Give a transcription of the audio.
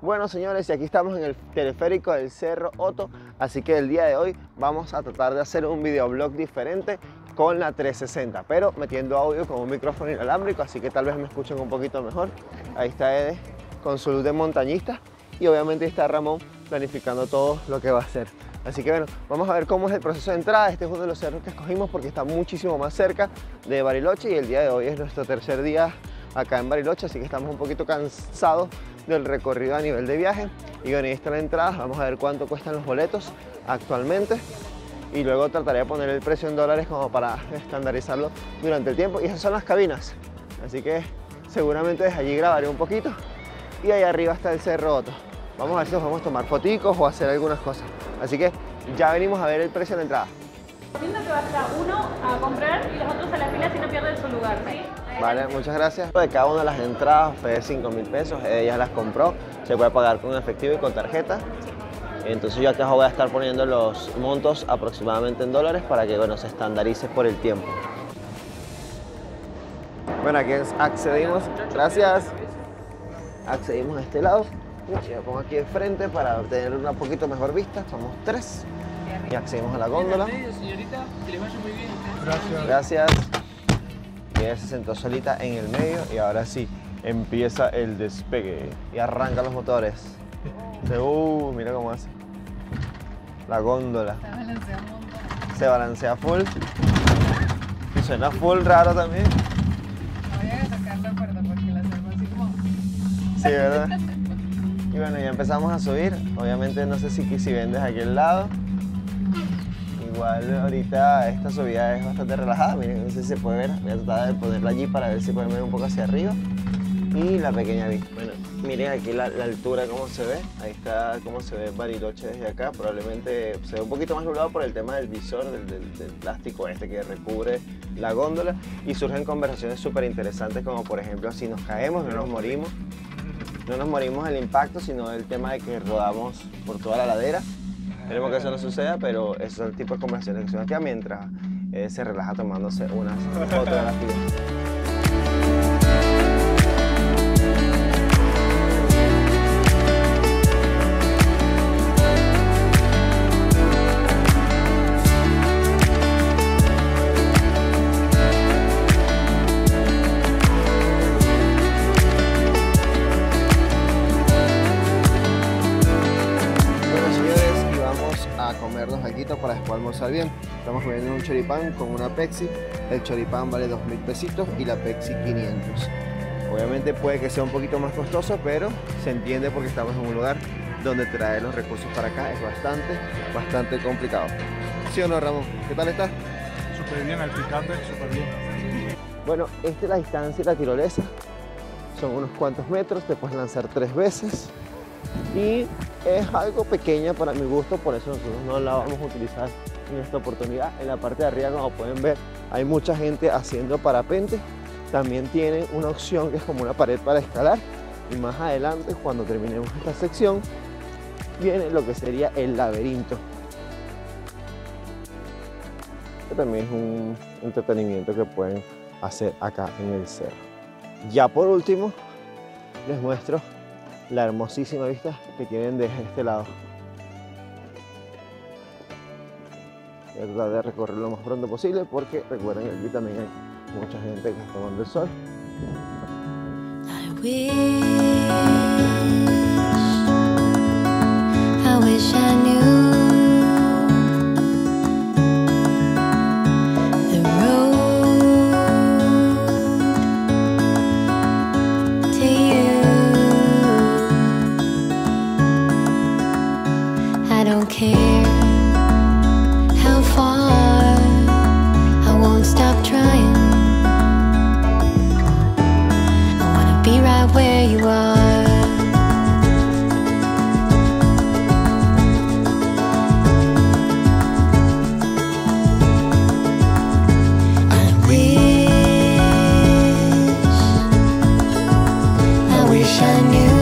Bueno señores, y aquí estamos en el teleférico del Cerro Otto, así que el día de hoy vamos a tratar de hacer un videoblog diferente con la 360, pero metiendo audio con un micrófono inalámbrico, así que tal vez me escuchen un poquito mejor. Ahí está Ede con su luz de montañista y obviamente está Ramón planificando todo lo que va a hacer. Así que bueno, vamos a ver cómo es el proceso de entrada. Este es uno de los cerros que escogimos porque está muchísimo más cerca de Bariloche y el día de hoy es nuestro tercer día acá en Bariloche, así que estamos un poquito cansados del recorrido a nivel de viaje. Y bueno, ahí está la entrada, vamos a ver cuánto cuestan los boletos actualmente y luego trataré de poner el precio en dólares como para estandarizarlo durante el tiempo. Y esas son las cabinas, así que seguramente desde allí grabaré un poquito. Y ahí arriba está el Cerro Otto. Vamos a ver si nos vamos a tomar foticos o hacer algunas cosas. Así que ya venimos a ver el precio de entrada. Recomiendo que vaya uno a comprar y los otros a la fila si no pierden su lugar. Vale, muchas gracias. De cada una de las entradas fue de 5 mil pesos, ella las compró, se puede pagar con efectivo y con tarjeta. Entonces yo acá voy a estar poniendo los montos aproximadamente en dólares para que bueno, se estandarice por el tiempo. Bueno, aquí accedimos, gracias. Accedimos a este lado. Yo pongo aquí enfrente para tener una poquito mejor vista. Somos tres. Y accedimos a la góndola. Gracias. Gracias. Y ella se sentó solita en el medio y ahora sí, empieza el despegue y arranca los motores. Uh, mira cómo hace. La góndola. Se balancea full. Y suena full raro también. Voy a sacar la puerta porque la salvo así como... Sí, ¿verdad? Y bueno, ya empezamos a subir. Obviamente no sé si, si ven desde aquel lado. Igual ahorita esta subida es bastante relajada. Miren, no sé si se puede ver. Voy a tratar de ponerla allí para ver si pueden ver un poco hacia arriba. Y la pequeña vista. Bueno, miren aquí la, altura cómo se ve. Ahí está cómo se ve Bariloche desde acá. Probablemente se ve un poquito más nublado por el tema del visor, del, del- del plástico este que recubre la góndola. Y surgen conversaciones súper interesantes como por ejemplo si nos caemos no nos morimos. No nos morimos del impacto, sino del tema de que rodamos por toda la ladera. Esperemos que eso no suceda, pero esos son el tipo de conversaciones que son acá mientras eh, se relaja tomándose unas fotografías. Para después almorzar bien. Estamos comiendo un choripán con una Pepsi. El choripán vale 2 mil pesitos y la Pepsi 500. Obviamente puede que sea un poquito más costoso, pero se entiende porque estamos en un lugar donde traer los recursos para acá es bastante, bastante complicado. ¿Sí o no, Ramón? ¿Qué tal está? Súper bien, el picante, súper bien. Bueno, esta es la distancia de la tirolesa. Son unos cuantos metros, te puedes lanzar tres veces. Y es algo pequeña para mi gusto, por eso nosotros no la vamos a utilizar en esta oportunidad. En la parte de arriba, como pueden ver, hay mucha gente haciendo parapente. También tienen una opción que es como una pared para escalar. Y más adelante, cuando terminemos esta sección, viene lo que sería el laberinto. Que también es un entretenimiento que pueden hacer acá en el cerro. Ya por último, les muestro la hermosísima vista que tienen desde este lado. Voy a tratar de recorrerlo lo más pronto posible porque recuerden que aquí también hay mucha gente que está tomando el sol. where you are. I wish I wish I knew